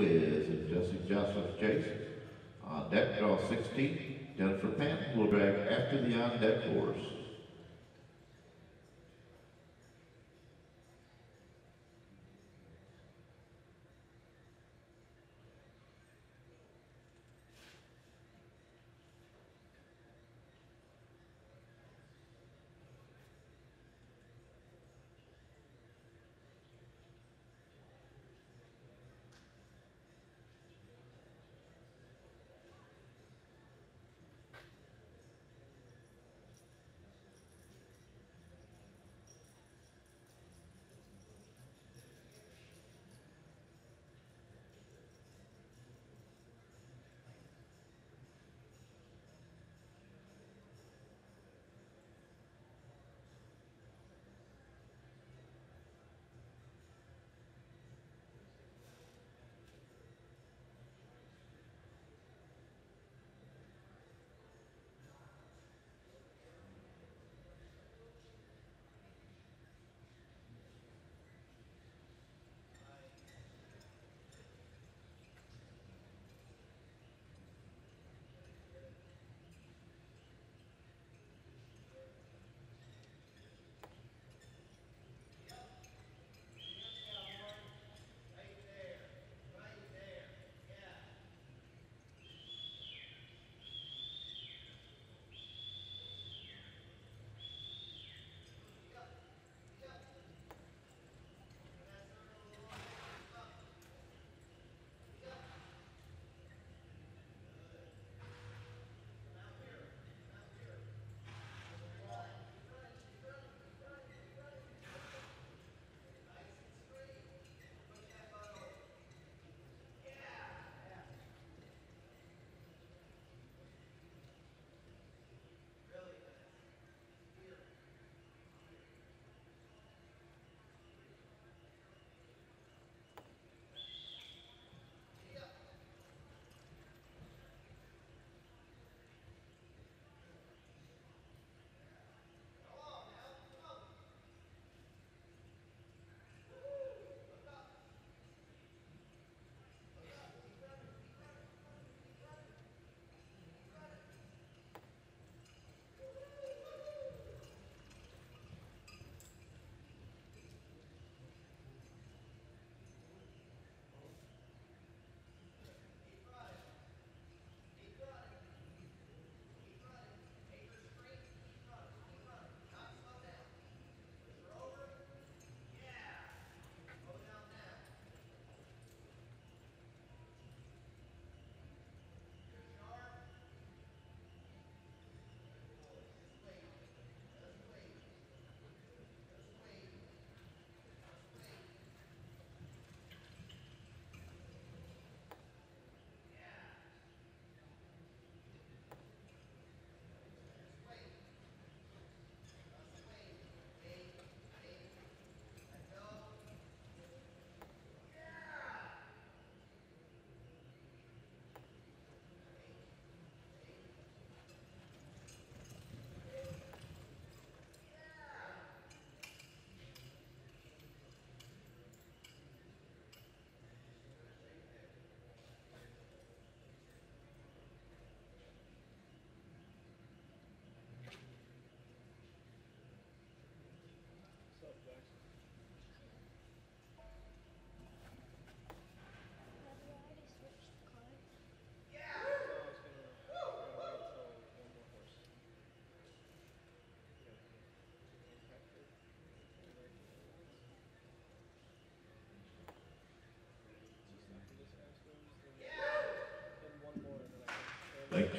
And Jesse Joshua Chase. On uh, deck, draw sixteen, Jennifer Panton will drag after the on-deck horse.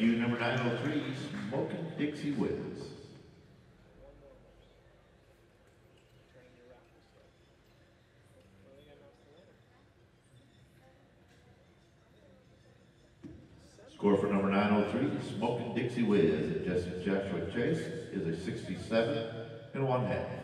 You, number nine oh three, Smoking Dixie Whiz. Score for number nine oh three, Smoking Dixie Whiz and Jesse Joshua Chase is a sixty-seven and one half.